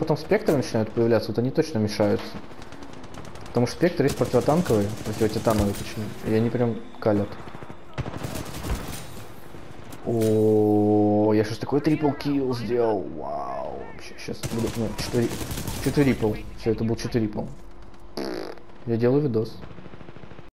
потом спектры начинают появляться, вот они точно мешаются. Потому что спектр есть противотанковый, противотитановый точнее, и они прям калят. О, я сейчас такой трипл килл сделал, вау. Сейчас буду, ну, 4, 4. Все, это был 4 рипл. Я делаю видос.